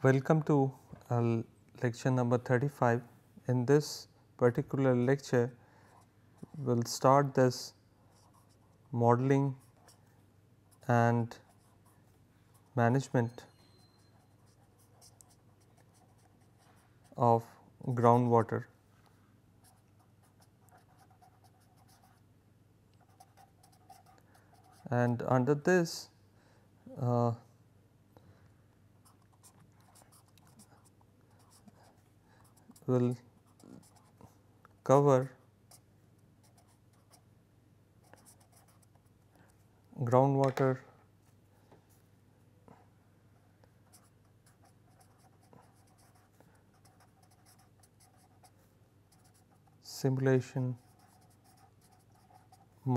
Welcome to uh, lecture number 35. In this particular lecture, we will start this modeling and management of groundwater. And under this, uh, will cover groundwater simulation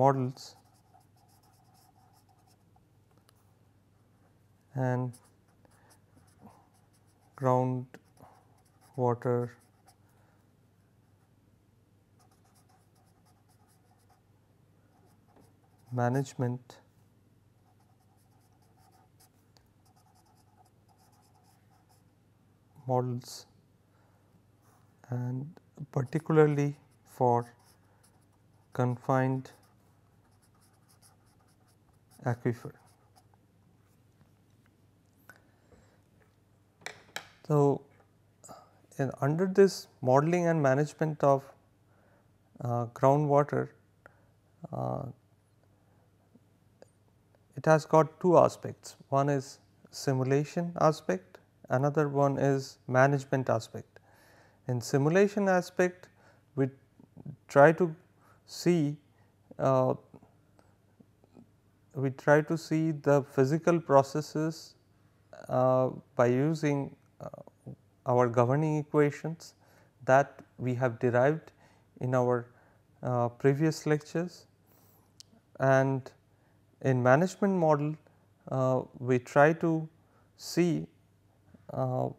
models and groundwater management models and particularly for confined aquifer. So, under this modeling and management of uh, groundwater, uh, it has got two aspects. One is simulation aspect, another one is management aspect. In simulation aspect, we try to see uh, we try to see the physical processes uh, by using uh, our governing equations that we have derived in our uh, previous lectures and in management model uh, we try to see uh,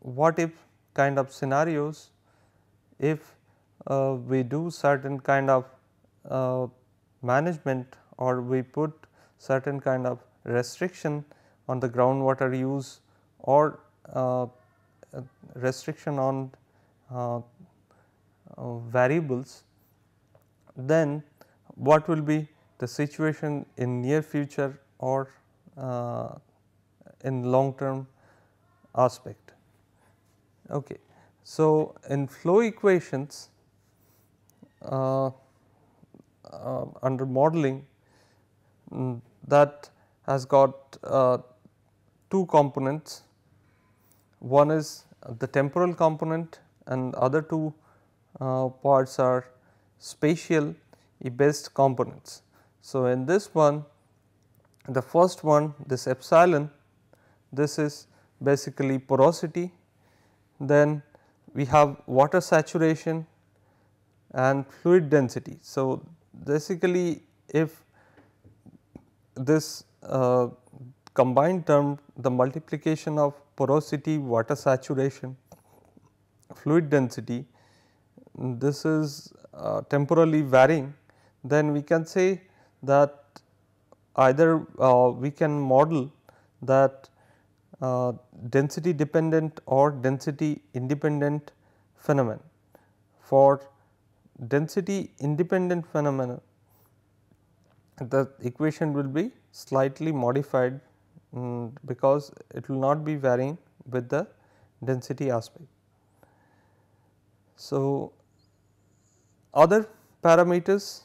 what if kind of scenarios if uh, we do certain kind of uh, management or we put certain kind of restriction on the groundwater use or uh, restriction on uh, variables then what will be the situation in near future or uh, in long term aspect. Okay. So, in flow equations uh, uh, under modeling um, that has got uh, two components. One is the temporal component and other two uh, parts are spatial based components. So, in this one the first one this epsilon this is basically porosity then we have water saturation and fluid density. So, basically if this uh, combined term the multiplication of porosity, water saturation, fluid density this is uh, temporally varying then we can say that either uh, we can model that uh, density dependent or density independent phenomenon. For density independent phenomenon the equation will be slightly modified um, because it will not be varying with the density aspect. So, other parameters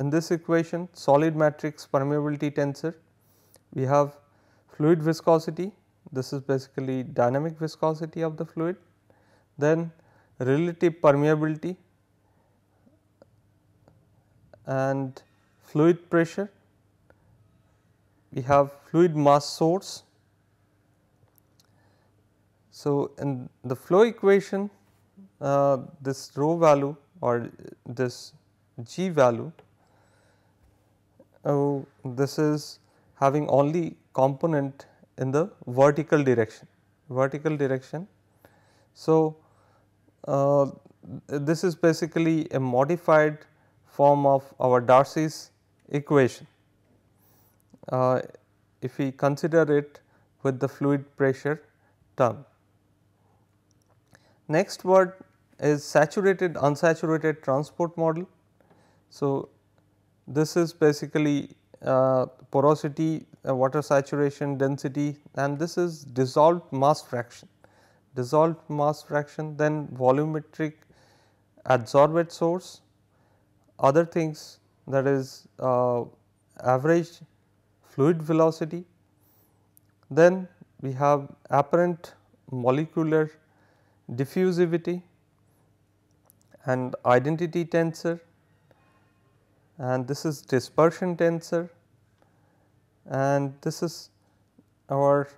in this equation solid matrix permeability tensor we have fluid viscosity. This is basically dynamic viscosity of the fluid. Then relative permeability and fluid pressure. We have fluid mass source. So, in the flow equation uh, this rho value or this g value uh, this is having only component in the vertical direction vertical direction. So, uh, this is basically a modified form of our Darcy's equation. Uh, if we consider it with the fluid pressure term. Next word is saturated unsaturated transport model. So, this is basically uh, porosity, uh, water saturation, density and this is dissolved mass fraction. Dissolved mass fraction then volumetric adsorbate source, other things that is uh, average fluid velocity. Then we have apparent molecular diffusivity and identity tensor and this is dispersion tensor and this is our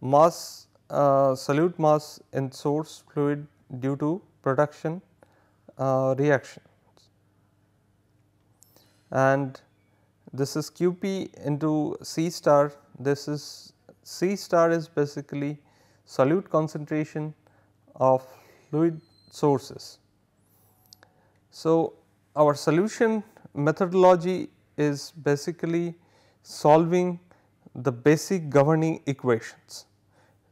mass uh, solute mass in source fluid due to production uh, reactions and this is QP into C star this is C star is basically solute concentration of fluid sources. So, our solution methodology is basically solving the basic governing equations.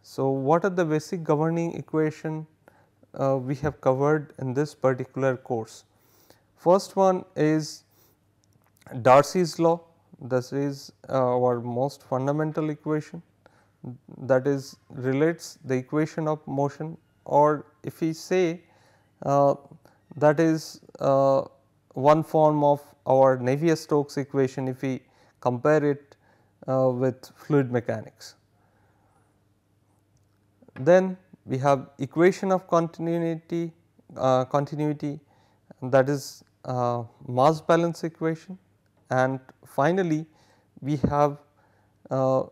So, what are the basic governing equation uh, we have covered in this particular course? First one is Darcy's law this is uh, our most fundamental equation that is relates the equation of motion or if we say uh, that is uh, one form of our Navier-Stokes equation if we compare it uh, with fluid mechanics. Then we have equation of continuity uh, continuity that is uh, mass balance equation and finally we have uh,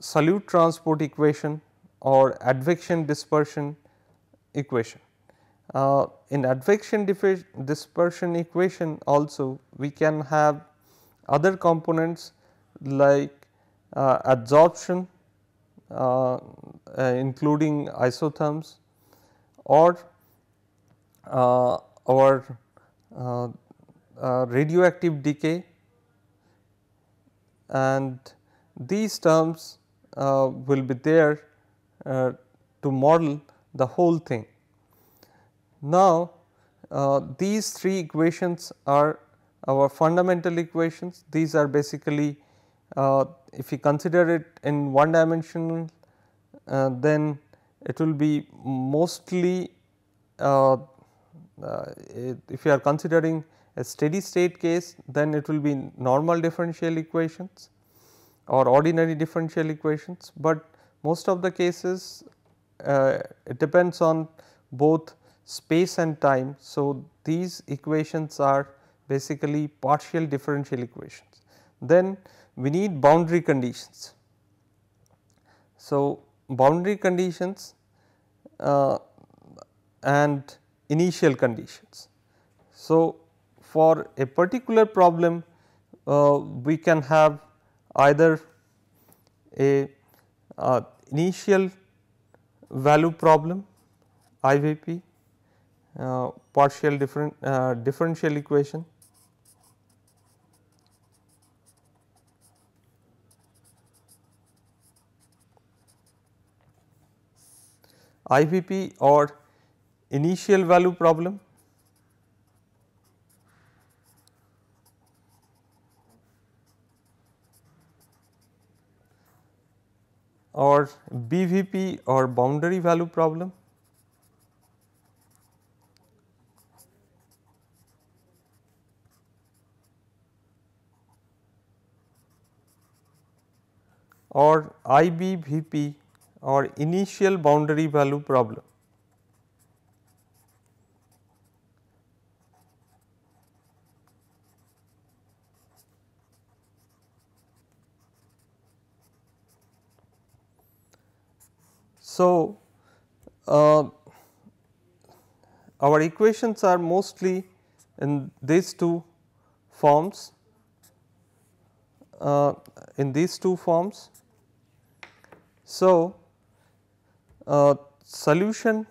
solute transport equation or advection dispersion equation. Uh, in advection dispersion equation also we can have other components like uh, adsorption uh, uh including isotherms or uh, our uh, radioactive decay and these terms will be there to model the whole thing. Now, uh, these three equations are our fundamental equations. These are basically uh, if we consider it in one dimensional uh, then it will be mostly uh, uh, if you are considering a steady state case then it will be normal differential equations or ordinary differential equations, but most of the cases uh, it depends on both space and time. So, these equations are basically partial differential equations. Then we need boundary conditions. So, boundary conditions uh, and initial conditions. So, for a particular problem uh, we can have either a uh, initial value problem IVP partial different uh, differential equation IVP or initial value problem or BVP or boundary value problem. Or IBVP or initial boundary value problem. So, uh, our equations are mostly in these two forms uh, in these two forms. So, uh, solution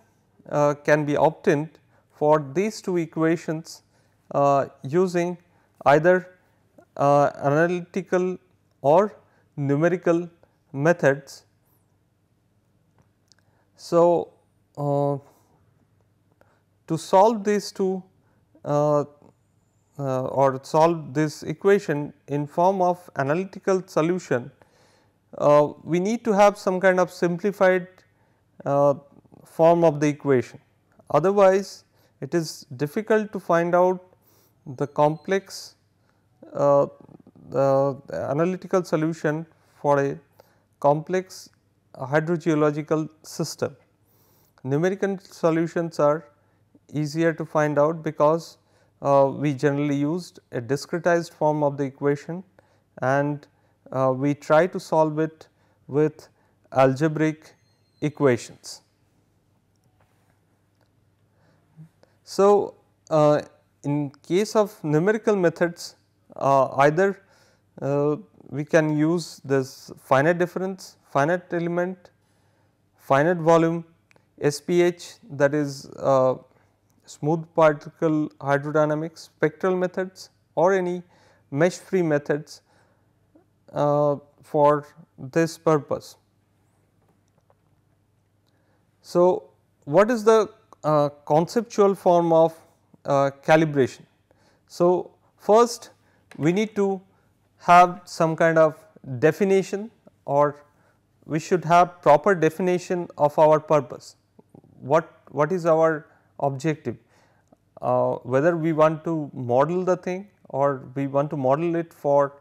uh, can be obtained for these two equations uh, using either uh, analytical or numerical methods. So, uh, to solve these two uh, or solve this equation in form of analytical solution, uh, we need to have some kind of simplified uh, form of the equation. Otherwise, it is difficult to find out the complex uh, analytical solution for a complex hydrogeological system. Numerical solutions are easier to find out because uh, we generally used a discretized form of the equation and we try to solve it with algebraic equations. So, uh, in case of numerical methods uh, either uh, we can use this finite difference, finite element, finite volume, SPH that is uh, smooth particle hydrodynamics, spectral methods or any mesh free methods uh, for this purpose. So, what is the uh, conceptual form of uh, calibration? So, first we need to have some kind of definition or we should have proper definition of our purpose. What, what is our objective? Uh, whether we want to model the thing or we want to model it for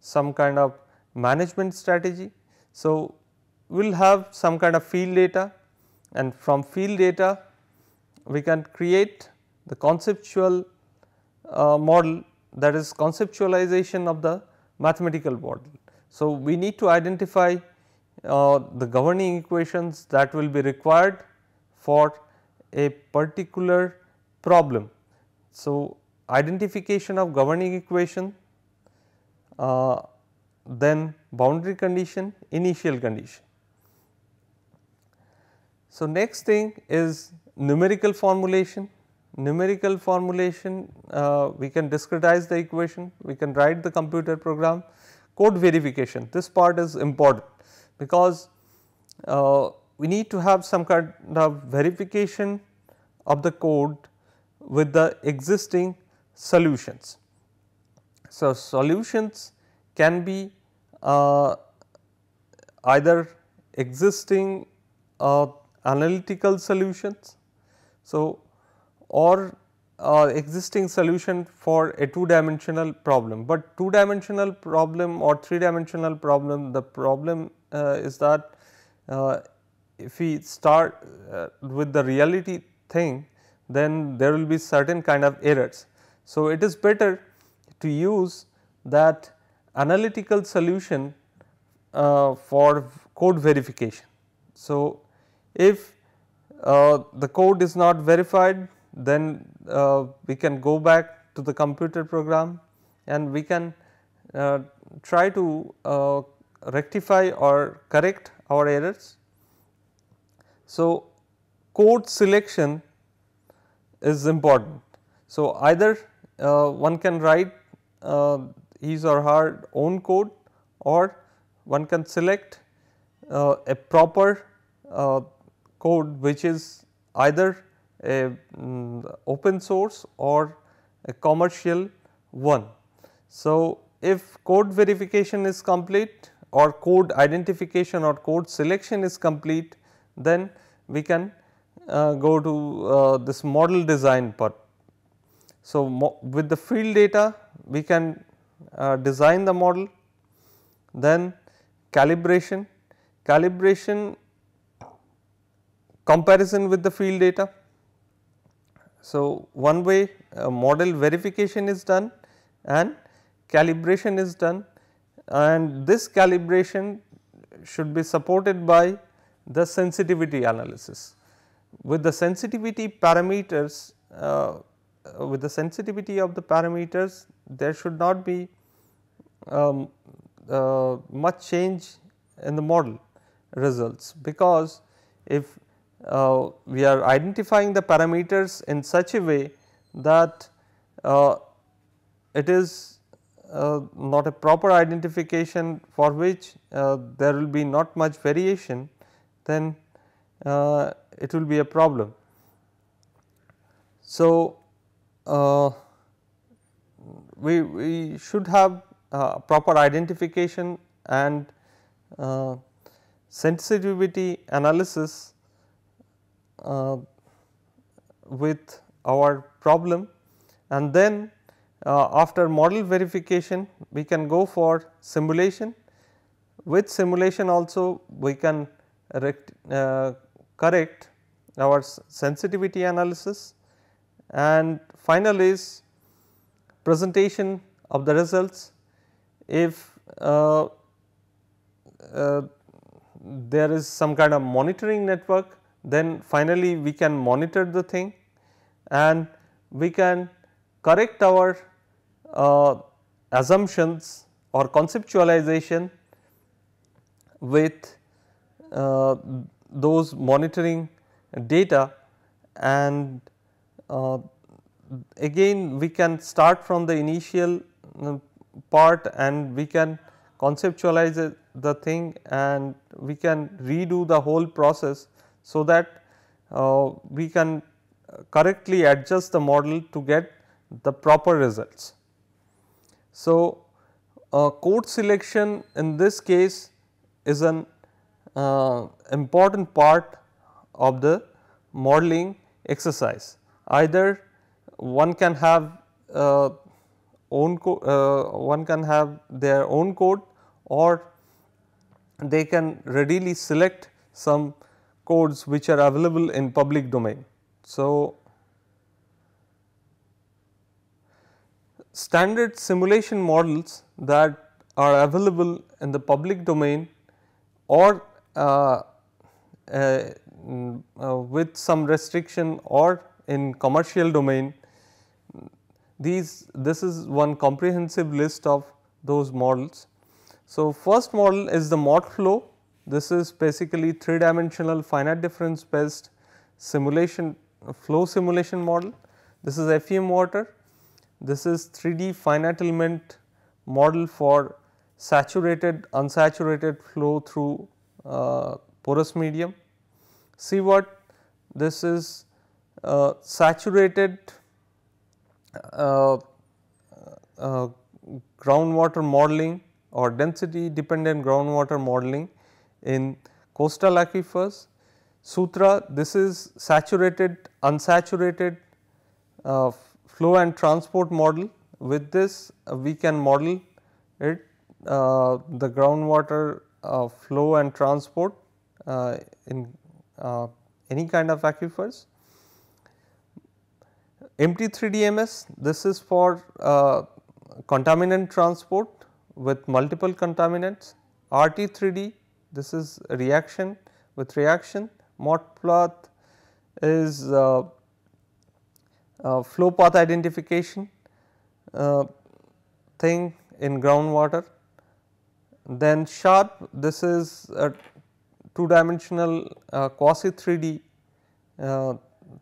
some kind of management strategy. So, we will have some kind of field data and from field data we can create the conceptual uh, model that is conceptualization of the mathematical model. So, we need to identify uh, the governing equations that will be required for a particular problem. So, identification of governing equation, uh, then boundary condition, initial condition. So, next thing is numerical formulation numerical formulation uh, we can discretize the equation, we can write the computer program, code verification this part is important because uh, we need to have some kind of verification of the code with the existing solutions. So, solutions can be uh, either existing uh, analytical solutions. So, or uh, existing solution for a two dimensional problem, but two dimensional problem or three dimensional problem the problem uh, is that uh, if we start uh, with the reality thing then there will be certain kind of errors. So, it is better to use that analytical solution uh, for code verification. So, if uh, the code is not verified then uh, we can go back to the computer program and we can uh, try to uh, rectify or correct our errors. So, code selection is important. So, either uh, one can write his or her own code or one can select uh, a proper code which is either a um, open source or a commercial one. So, if code verification is complete or code identification or code selection is complete then we can uh, go to uh, this model design part. So, with the field data we can uh, design the model then calibration, calibration comparison with the field data so, one way uh, model verification is done and calibration is done and this calibration should be supported by the sensitivity analysis. With the sensitivity parameters, uh, with the sensitivity of the parameters there should not be um, uh, much change in the model results because if uh, we are identifying the parameters in such a way that uh, it is uh, not a proper identification for which uh, there will be not much variation then uh, it will be a problem. So, uh, we, we should have uh, proper identification and uh, sensitivity analysis uh, with our problem and then uh, after model verification we can go for simulation. With simulation also we can uh, correct our sensitivity analysis and final is presentation of the results if uh, uh, there is some kind of monitoring network then finally we can monitor the thing and we can correct our uh, assumptions or conceptualization with uh, those monitoring data and again we can start from the initial uh, part and we can conceptualize the thing and we can redo the whole process so that uh, we can correctly adjust the model to get the proper results. So, uh, code selection in this case is an uh, important part of the modeling exercise. Either one can have uh, own uh, one can have their own code or they can readily select some codes which are available in public domain. So, standard simulation models that are available in the public domain or uh, uh, uh, with some restriction or in commercial domain these this is one comprehensive list of those models. So, first model is the ModFlow this is basically 3 dimensional finite difference based simulation flow simulation model. This is FEM water this is 3D finite element model for saturated unsaturated flow through uh, porous medium. SEAWAT this is saturated uh, uh, groundwater modeling or density dependent groundwater modeling in coastal aquifers. Sutra this is saturated unsaturated uh, flow and transport model. With this uh, we can model it uh, the groundwater uh, flow and transport uh, in uh, any kind of aquifers. MT3DMS this is for uh, contaminant transport with multiple contaminants. RT3D this is reaction with reaction. ModPath is uh, flow path identification uh, thing in groundwater. Then SHARP this is a two dimensional uh, quasi 3D uh,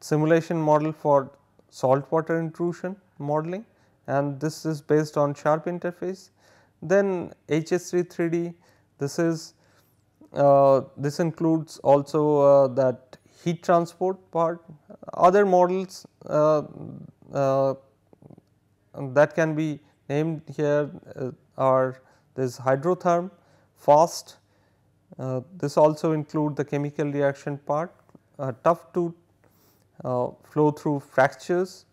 simulation model for saltwater intrusion modeling and this is based on SHARP interface. Then HST3D this is uh, this includes also uh, that heat transport part. Other models uh, uh, that can be named here uh, are this hydrotherm, FAST, this also include the chemical reaction part, TOUGH2 flow through fractures,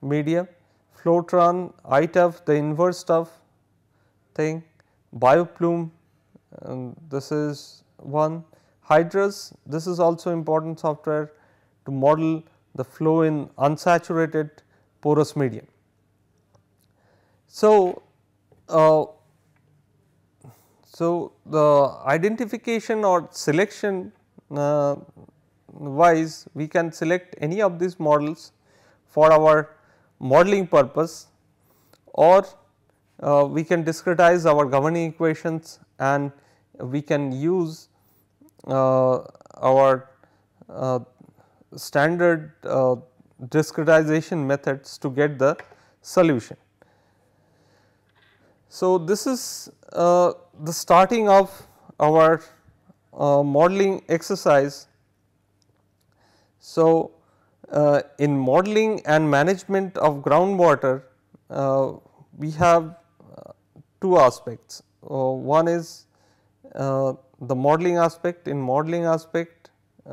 media, FLOTRAN, iTOUGH the inverse tough thing, bioplume and this is one Hydrus this is also important software to model the flow in unsaturated porous medium. So, uh, so the identification or selection uh, wise we can select any of these models for our modeling purpose or uh, we can discretize our governing equations and we can use uh, our uh, standard uh, discretization methods to get the solution. So, this is uh, the starting of our uh, modeling exercise. So, uh, in modeling and management of groundwater, uh, we have uh, two aspects. Uh, one is the modeling aspect. In modeling aspect, we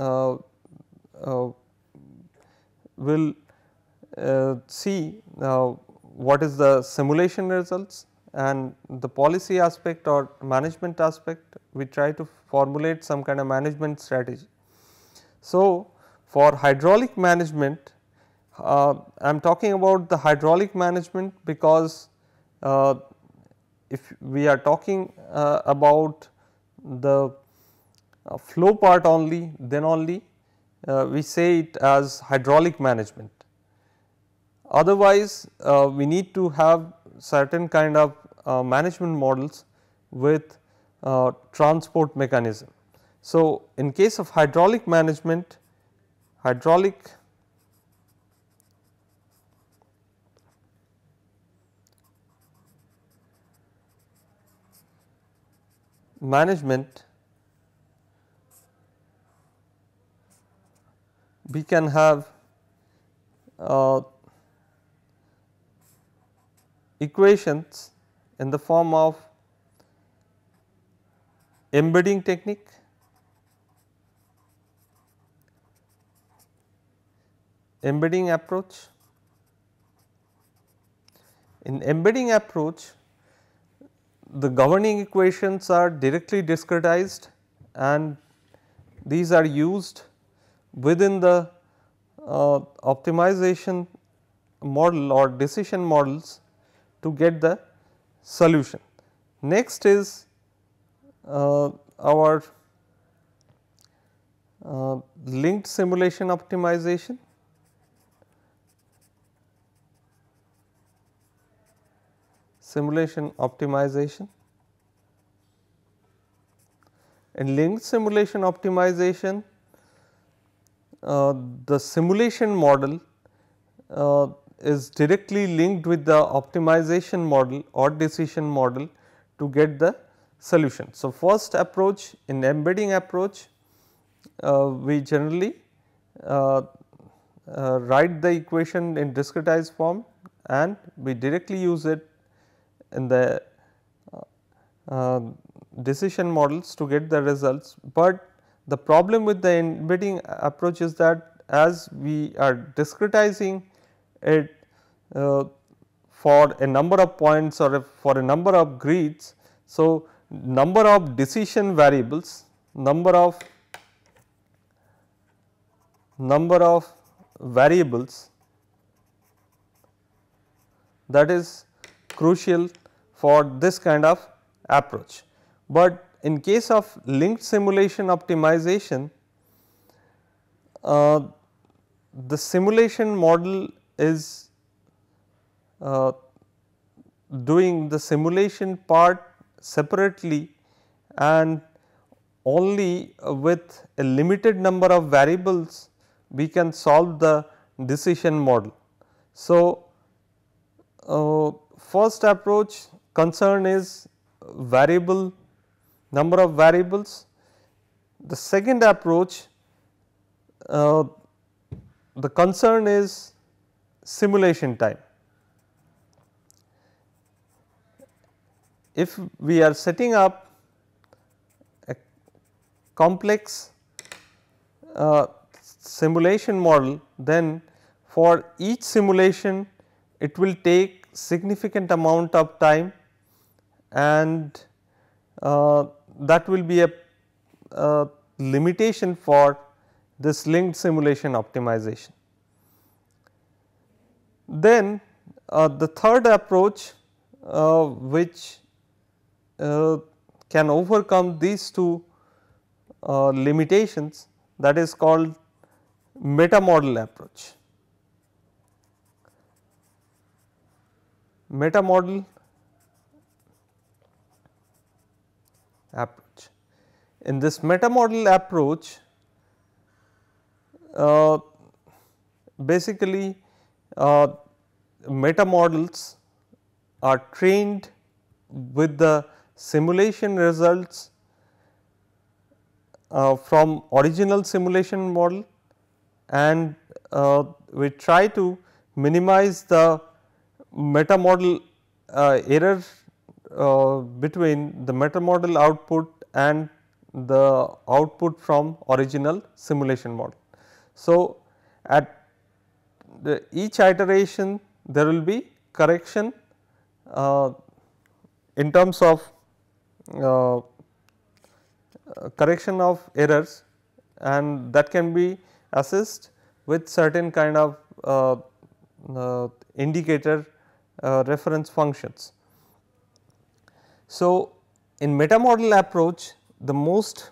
will see what is the simulation results and the policy aspect or management aspect we try to formulate some kind of management strategy. So, for hydraulic management uh, I am talking about the hydraulic management because uh, if we are talking uh, about the uh, flow part only then only uh, we say it as hydraulic management. Otherwise, uh, we need to have certain kind of management models with transport mechanism. So, in case of hydraulic management, hydraulic management we can have uh, equations in the form of embedding technique, embedding approach. In embedding approach, the governing equations are directly discretized and these are used within the uh, optimization model or decision models to get the solution. Next is uh, our uh, linked simulation optimization. Simulation optimization. In linked simulation optimization, uh, the simulation model uh, is directly linked with the optimization model or decision model to get the solution. So, first approach in embedding approach uh, we generally uh, uh, write the equation in discretized form and we directly use it the uh, uh, decision models to get the results, but the problem with the embedding approach is that as we are discretizing it uh, for a number of points or for a number of grids. So, number of decision variables, number of number of variables that is crucial for this kind of approach. But in case of linked simulation optimization, uh, the simulation model is uh, doing the simulation part separately and only with a limited number of variables we can solve the decision model. So, uh, first approach concern is variable number of variables. The second approach uh, the concern is simulation time. If we are setting up a complex uh, simulation model then for each simulation it will take significant amount of time and uh, that will be a, a limitation for this linked simulation optimization. Then uh, the third approach uh, which uh, can overcome these two uh, limitations that is called meta model approach. Meta model approach. In this meta model approach, uh, basically uh, meta models are trained with the simulation results uh, from original simulation model and uh, we try to minimize the meta model uh, error uh, between the meta model output and the output from original simulation model. So, at each iteration there will be correction uh, in terms of uh, correction of errors and that can be assessed with certain kind of uh, uh, indicator reference functions. So, in meta model approach the most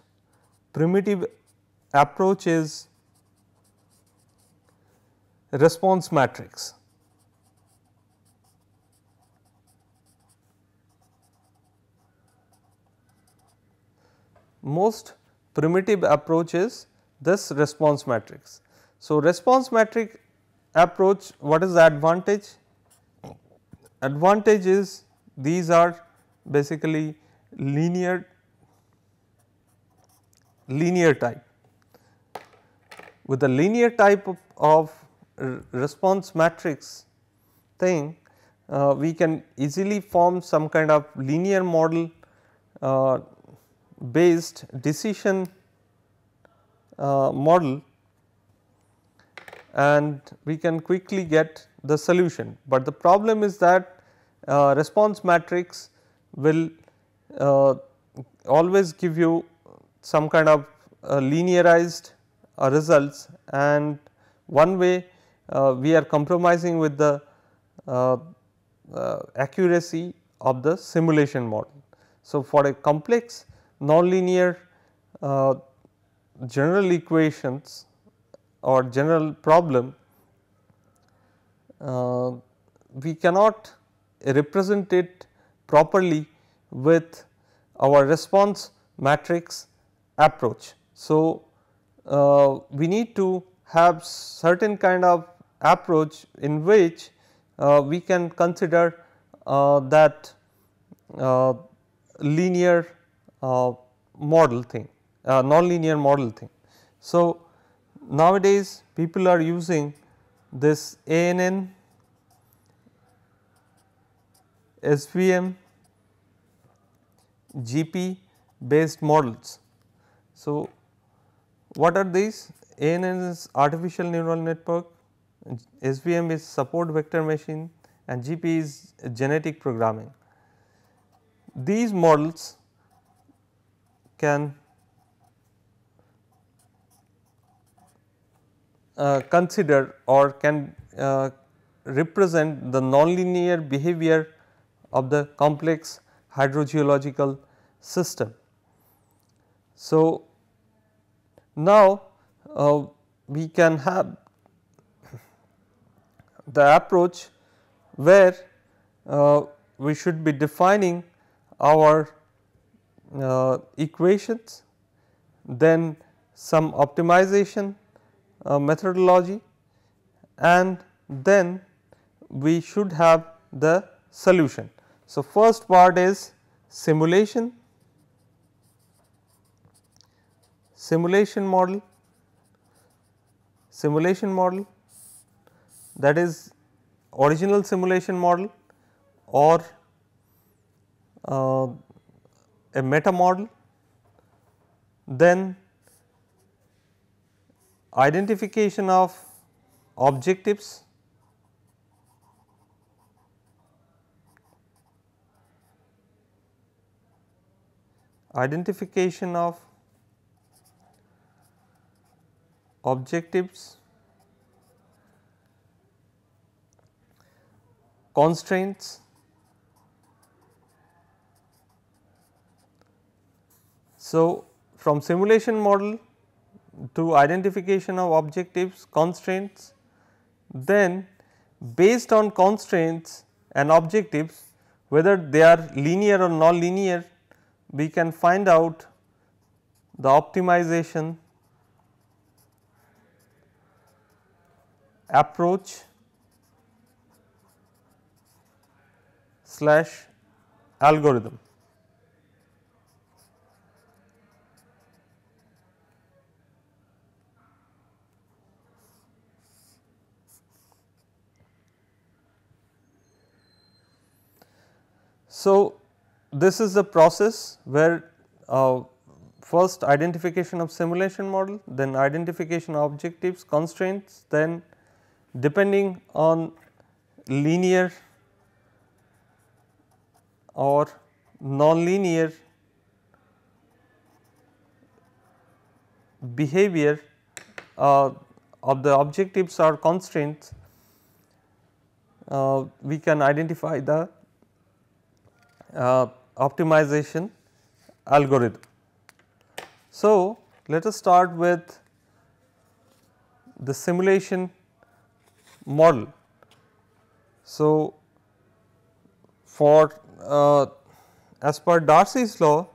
primitive approach is response matrix. Most primitive approach is this response matrix. So, response matrix approach what is the advantage? Advantage is these are basically linear linear type. With the linear type of, of response matrix thing uh, we can easily form some kind of linear model uh, based decision uh, model and we can quickly get the solution. But the problem is that uh, response matrix will uh, always give you some kind of uh, linearized uh, results and one way uh, we are compromising with the uh, uh, accuracy of the simulation model. So, for a complex nonlinear general equations or general problem we cannot represent it properly with our response matrix approach. So, uh, we need to have certain kind of approach in which uh, we can consider uh, that uh, linear uh, model thing, uh, nonlinear model thing. So, nowadays people are using this ANN, SVM, GP based models. So, what are these? ANN is artificial neural network, SVM is support vector machine and GP is genetic programming. These models can uh, consider or can uh, represent the nonlinear behavior of the complex hydrogeological system. So, now uh, we can have the approach where uh, we should be defining our uh, equations, then some optimization uh, methodology and then we should have the solution. So, first part is simulation, simulation model, simulation model. That is original simulation model or uh, a meta model, then identification of objectives, identification of objectives constraints So, from simulation model to identification of objectives constraints then based on constraints and objectives whether they are linear or non-linear we can find out the optimization approach slash algorithm. So, this is the process where uh, first identification of simulation model, then identification of objectives, constraints, then depending on linear or nonlinear behavior uh, of the objectives or constraints, uh, we can identify the optimization algorithm. So, let us start with the simulation model. So, for uh, as per Darcy's law,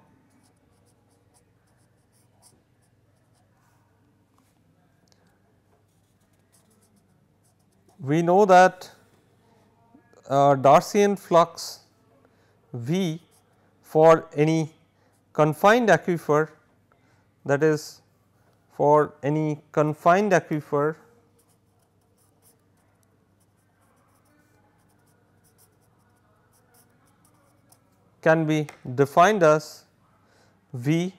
we know that uh, Darcian flux V for any confined aquifer that is for any confined aquifer can be defined as V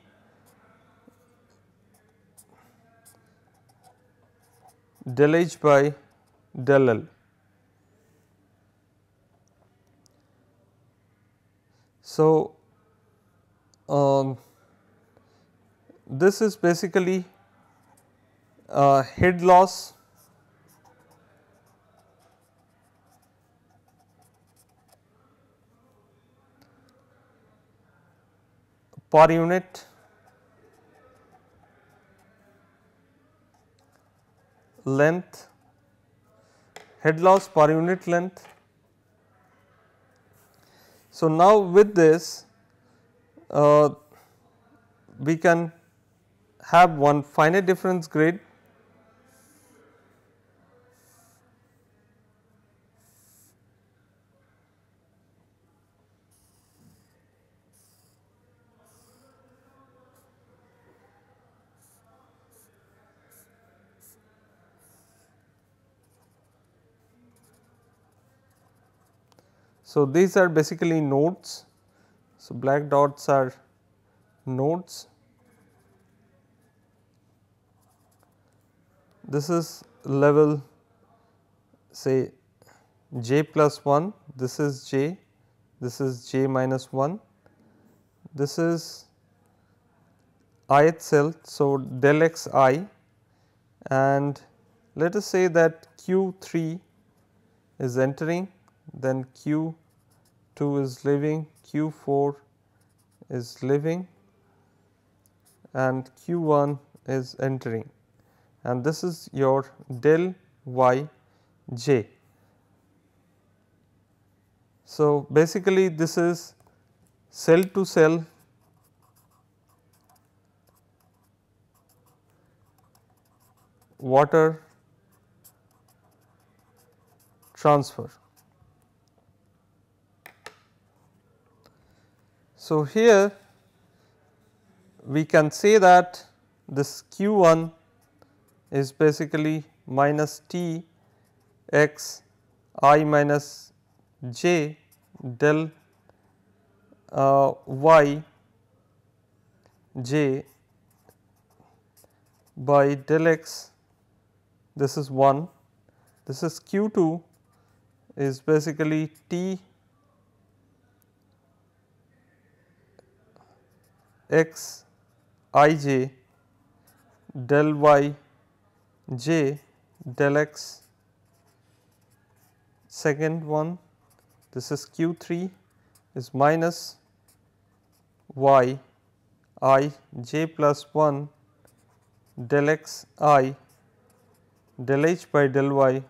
del H by del L. So, um, this is basically uh, head loss. Per unit. Length. Head loss per unit length so, now with this uh, we can have one finite difference grid So, these are basically nodes. So, black dots are nodes. This is level say j plus 1, this is j, this is j minus 1, this is ith cell. So, del x i and let us say that q 3 is entering then q 2 is leaving, Q 4 is leaving and Q 1 is entering and this is your del y j. So, basically this is cell to cell water transfer. So, here we can say that this q 1 is basically minus t x i minus j del uh, y j by del x. This is 1 this is q 2 is basically t x i j del y j del x second one this is q 3 is minus y i j plus 1 del x i del h by del y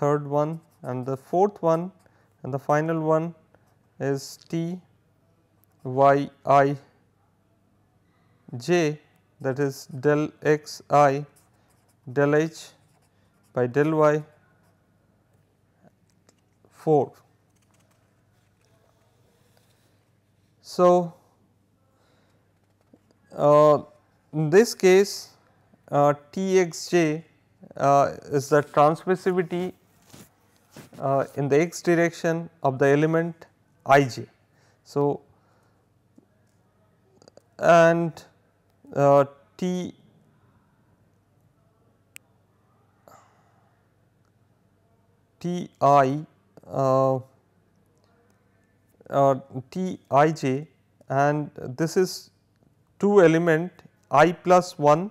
third one and the fourth one and the final one is t y i j that is del x i del h by del y 4. So, uh, in this case uh, T x j uh, is the transmissivity uh, in the x direction of the element i j. So, and uh, T T i uh, uh, T i j and this is 2 element i plus 1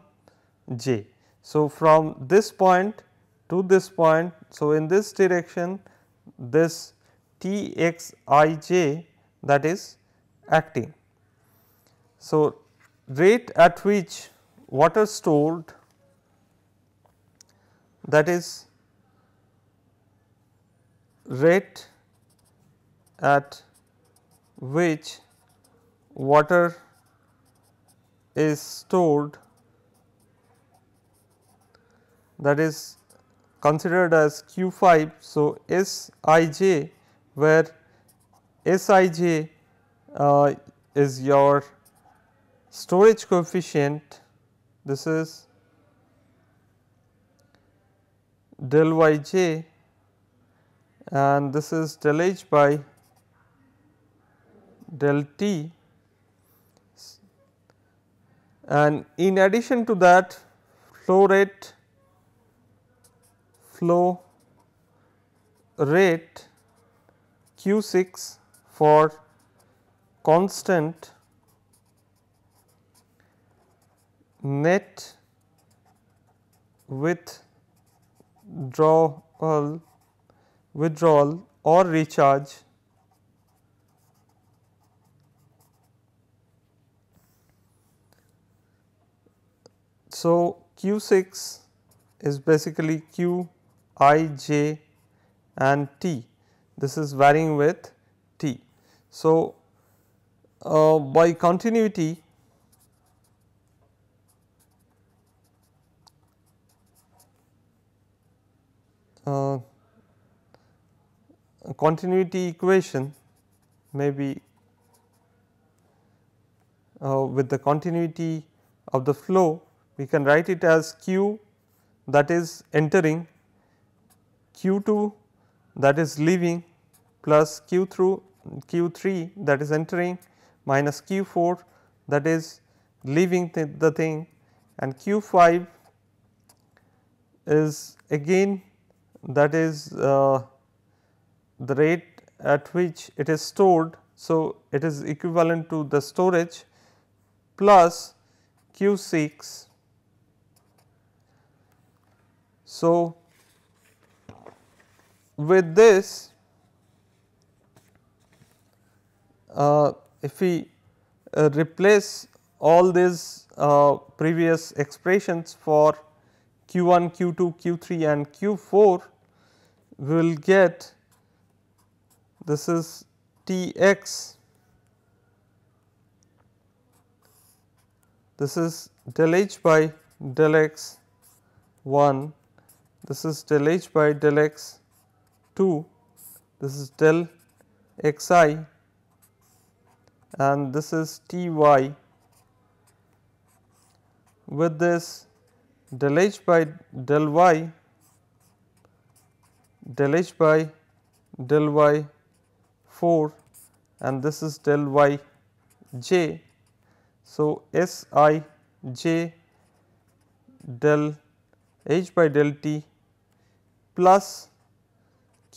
j. So, from this point to this point, so in this direction this T x i j that is acting. So, rate at which water stored that is rate at which water is stored that is considered as q 5. So, S i j where S i j uh, is your storage coefficient this is del y j and this is del h by del t. And in addition to that flow rate flow rate q 6 for constant net withdrawal withdrawal or recharge So, Q 6 is basically Q i j and t this is varying with t. So, uh, by continuity uh, continuity equation may be uh, with the continuity of the flow we can write it as q that is entering q 2 that is leaving plus q through q 3 that is entering minus q 4 that is leaving the, the thing and q 5 is again that is uh, the rate at which it is stored. So, it is equivalent to the storage plus q 6. So, with this uh, if we uh, replace all these uh, previous expressions for q 1, q 2, q 3 and q 4 we will get this is T x this is del h by del x 1 this is del h by del x 2 this is del x i and this is T y. With this del h by del y del h by del y 4 and this is del y j. So, S i j del h by del t plus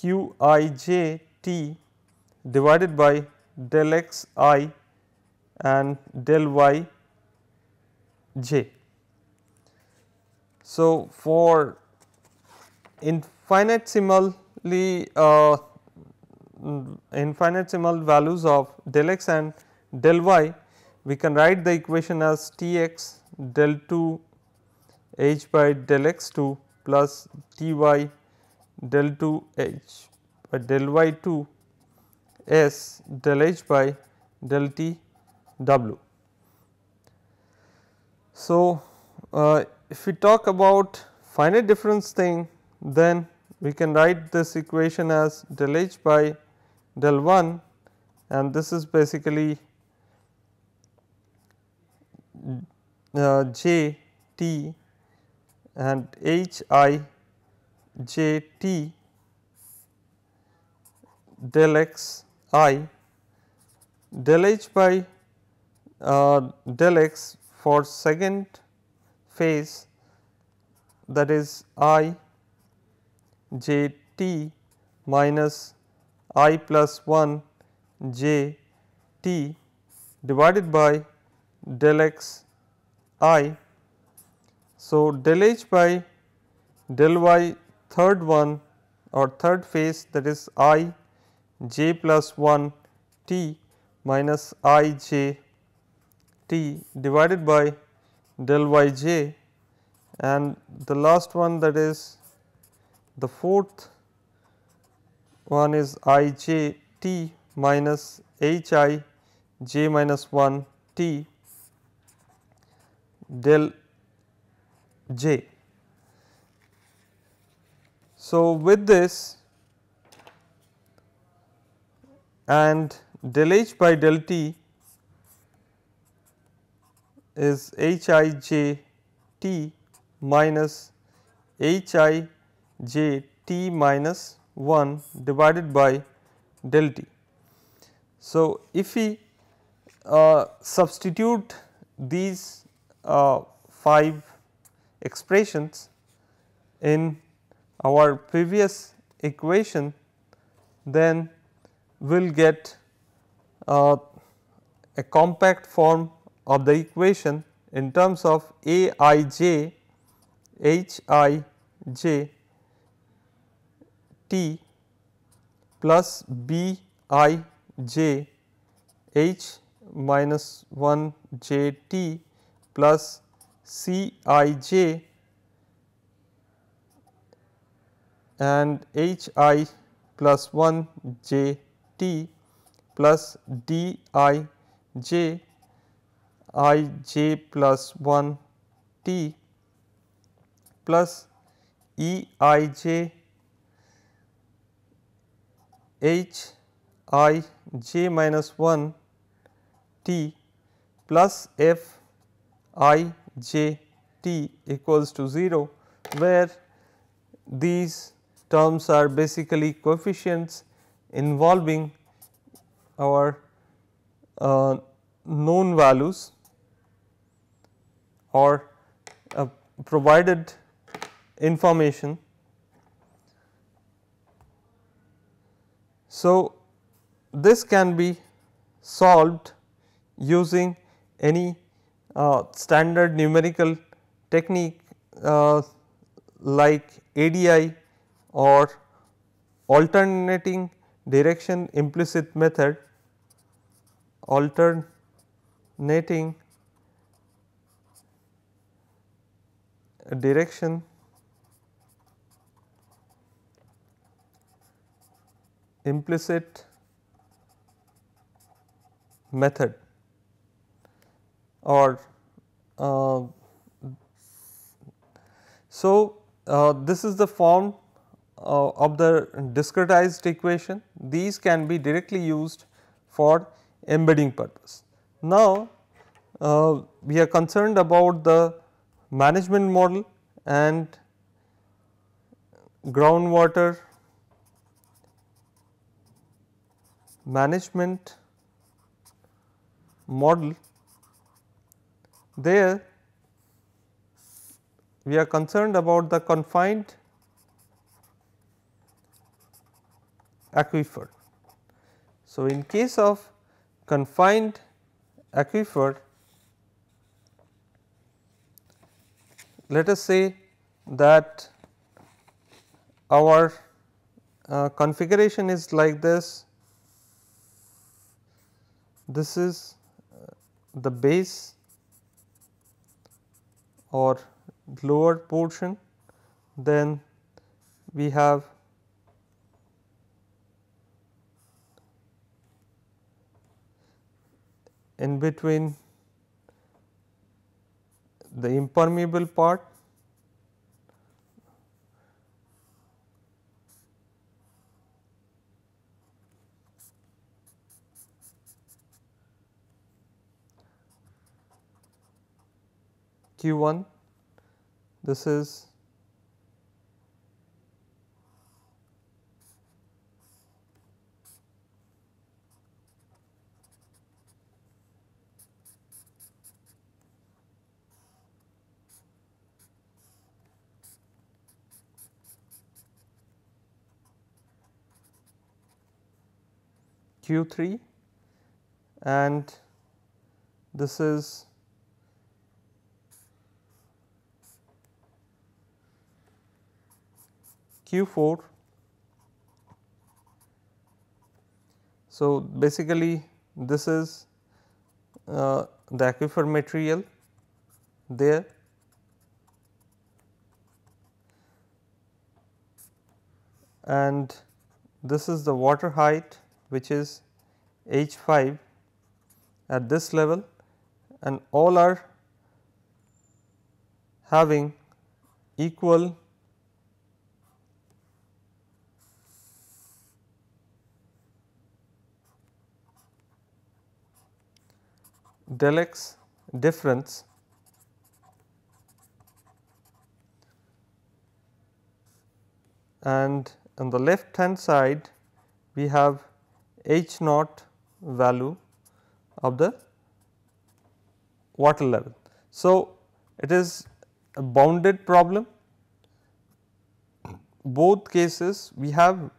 q i j t divided by del x i and del y j. So, for infinitesimally uh, infinitesimal values of del x and del y, we can write the equation as T x del 2 h by del x 2 plus T y del 2 h by del y 2 s del h by del t w. So, uh, if we talk about finite difference thing then we can write this equation as del h by del 1 and this is basically uh, j t and h i j t del x i del h by uh, del x for second phase that is i j t minus i plus 1 j t divided by del x i. So, del h by del y third one or third phase that is i j plus 1 t minus i j t divided by del y j and the last one that is the fourth one is i j t minus h i j minus 1 t del j. So, with this and del h by del t is h i j t minus h i j t minus 1 divided by del t. So, if we uh, substitute these uh, 5 expressions in our previous equation, then we will get uh, a compact form of the equation in terms of a i j h i j t plus b i j h minus 1 j t plus c i j and h i plus 1 j t plus d i j i j plus 1 t plus e i j h i j minus 1 t plus f i j t equals to 0 where these terms are basically coefficients involving our uh, known values or uh, provided information. So, this can be solved using any uh, standard numerical technique uh, like ADI or alternating direction implicit method alternating direction. Implicit method. Or uh, so uh, this is the form uh, of the discretized equation. These can be directly used for embedding purpose. Now, uh, we are concerned about the management model and groundwater management model there we are concerned about the confined aquifer. So, in case of confined aquifer let us say that our uh, configuration is like this. This is uh, the base or lower portion. Then we have in between the impermeable part. Q 1 this is q 3 and this is q 4. So, basically this is uh, the aquifer material there and this is the water height which is H 5 at this level and all are having equal del x difference and on the left hand side we have H naught value of the water level. So, it is a bounded problem both cases we have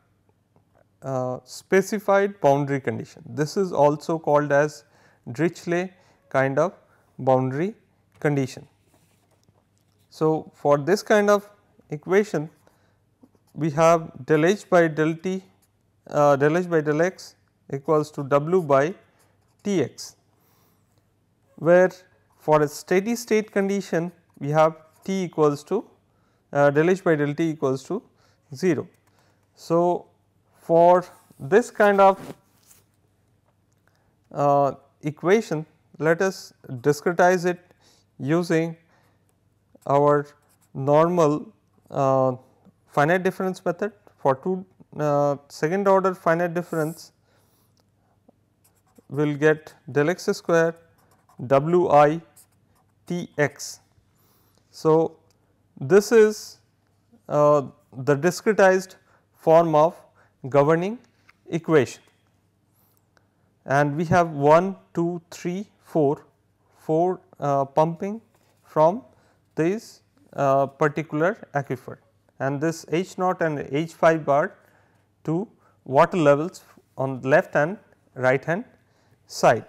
uh, specified boundary condition. This is also called as Dirichlet kind of boundary condition. So, for this kind of equation we have del h by del t uh, del h by del x equals to w by t x where for a steady state condition we have t equals to uh, del h by del t equals to 0. So, for this kind of uh, equation let us discretize it using our normal uh, finite difference method for two uh, second order finite difference will get del x square w i t x. So, this is uh, the discretized form of governing equation and we have 1, 2, 3, 4, 4 uh, pumping from this uh, particular aquifer and this H naught and H 5 bar to water levels on left and right hand side.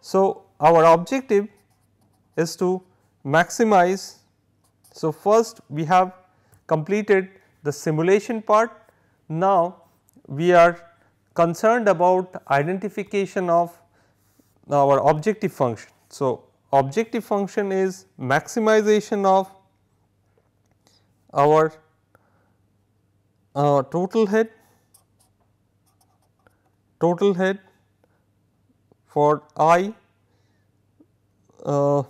So, our objective is to maximize. So, first we have completed the simulation part. Now, we are concerned about identification of our objective function. So, objective function is maximization of our uh, total head total head for i uh,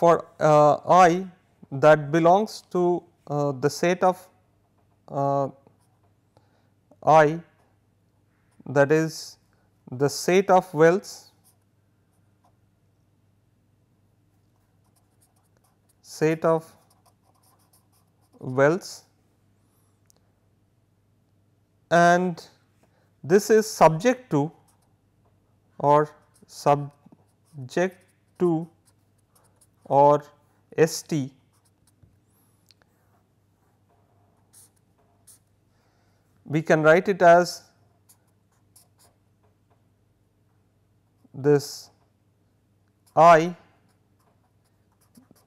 for uh, i that belongs to uh, the set of uh, i that is the set of wells set of wells and this is subject to or subject to or ST we can write it as this I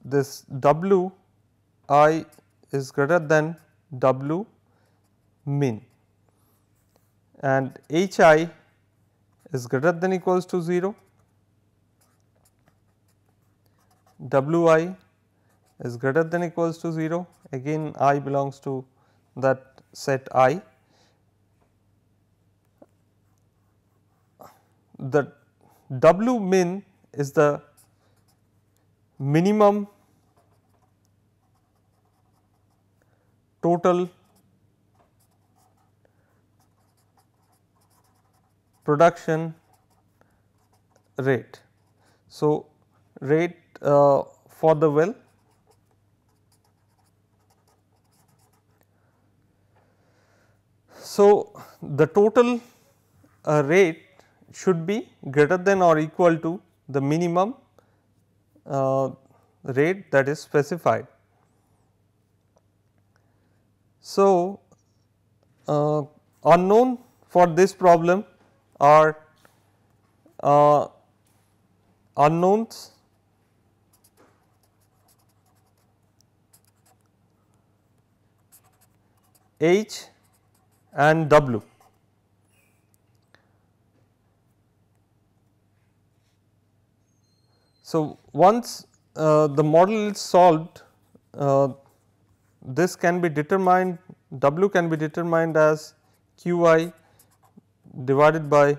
this W I is greater than W min and H i is greater than equals to 0, W i is greater than equals to 0 again i belongs to that set i. The W min is the minimum total production rate. So, rate uh, for the well. So, the total uh, rate should be greater than or equal to the minimum uh, rate that is specified. So, uh, unknown for this problem are uh, unknowns H and W. So, once uh, the model is solved, uh, this can be determined W can be determined as Q i divided by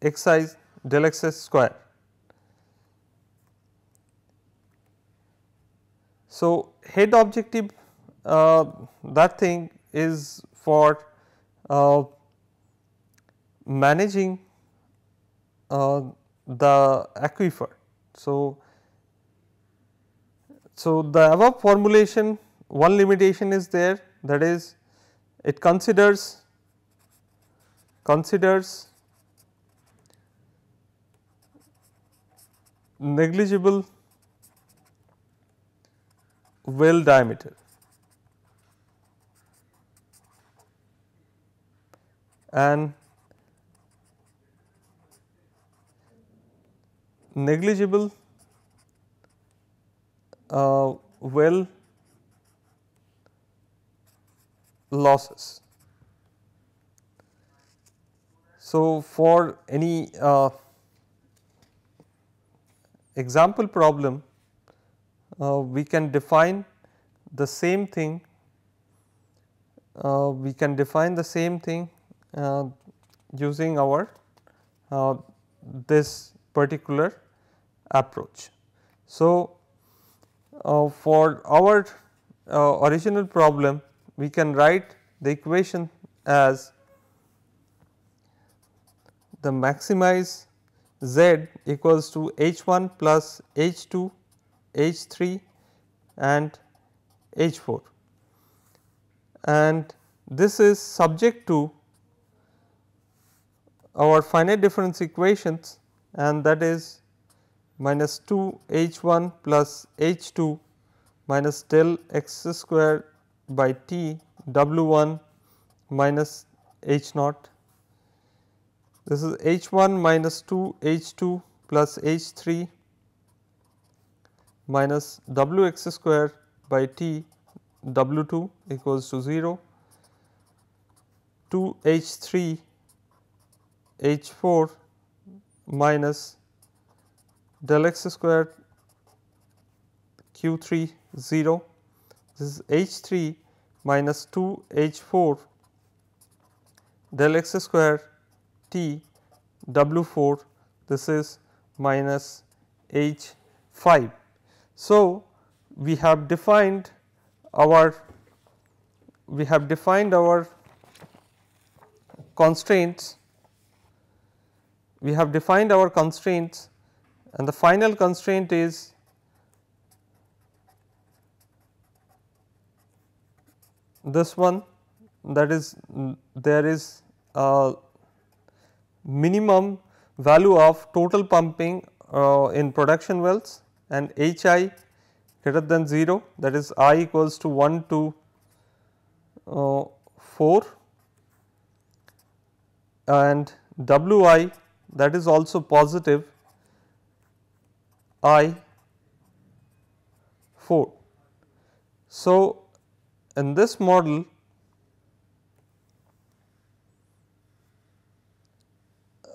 x i del x s square. So, head objective uh, that thing is for uh, managing uh, the aquifer. So, so the above formulation one limitation is there that is it considers considers negligible well diameter. And negligible uh, well losses. So, for any uh, example problem, uh, we can define the same thing, uh, we can define the same thing uh, using our uh, this particular approach. So, uh, for our original problem we can write the equation as the maximize z equals to h 1 plus h 2 h 3 and h 4 and this is subject to our finite difference equations and that is minus 2 h 1 plus h 2 minus del x square by T W 1 minus H naught. This is H 1 minus 2 H 2 plus H 3 minus W x square by T W 2 equals to 0 2 H 3 H 4 minus del x square Q 3 0 this is H 3 minus 2 H 4 del x square T W 4 this is minus H 5. So, we have defined our we have defined our constraints we have defined our constraints and the final constraint is this one that is there is a minimum value of total pumping uh, in production wells and H i greater than 0 that is i equals to 1 to uh, 4 and W i that is also positive i 4. So, in this model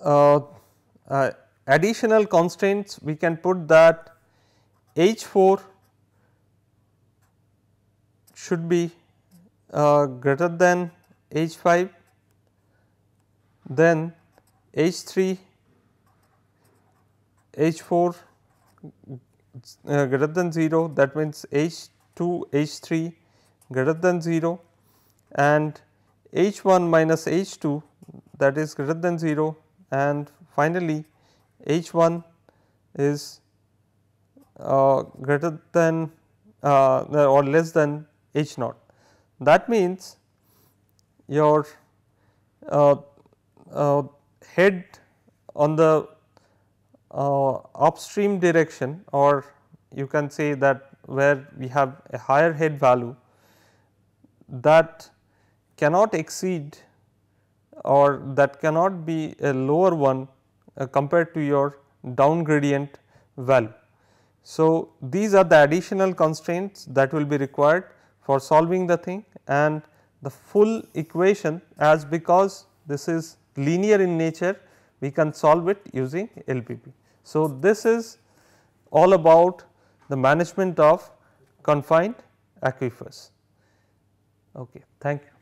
uh, uh, additional constraints we can put that H 4 should be uh, greater than H 5 then H 3 H 4 uh, greater than 0 that means H 2 H 3 greater than 0 and H 1 minus H 2 that is greater than 0 and finally H 1 is uh, greater than uh, or less than H naught. That means, your uh, uh, head on the uh, upstream direction or you can say that where we have a higher head value that cannot exceed or that cannot be a lower one uh, compared to your down gradient value. So, these are the additional constraints that will be required for solving the thing and the full equation as because this is linear in nature we can solve it using LPP. So, this is all about the management of confined aquifers. Okay, thank you.